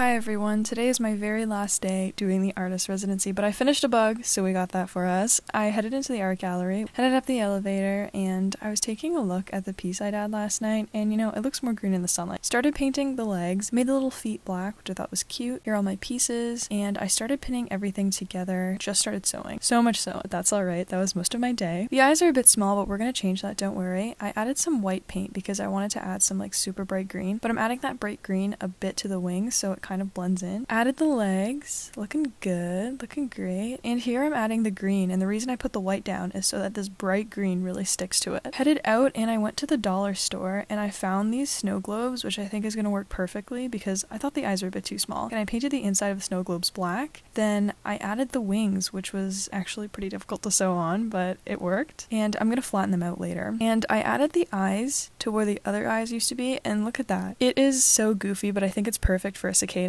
Hi everyone, today is my very last day doing the artist residency, but I finished a bug, so we got that for us. I headed into the art gallery, headed up the elevator, and I was taking a look at the piece I'd had last night, and you know, it looks more green in the sunlight. Started painting the legs, made the little feet black, which I thought was cute. Here are all my pieces, and I started pinning everything together, just started sewing. So much so, that's alright, that was most of my day. The eyes are a bit small, but we're gonna change that, don't worry. I added some white paint because I wanted to add some like super bright green, but I'm adding that bright green a bit to the wings so it kind of blends in. Added the legs, looking good, looking great. And here I'm adding the green, and the reason I put the white down is so that this bright green really sticks to it. Headed out and I went to the dollar store and I found these snow globes, which I think is gonna work perfectly because I thought the eyes were a bit too small. And I painted the inside of the snow globes black. Then I added the wings, which was actually pretty difficult to sew on, but it worked. And I'm gonna flatten them out later. And I added the eyes to where the other eyes used to be, and look at that. It is so goofy, but I think it's perfect for a cicada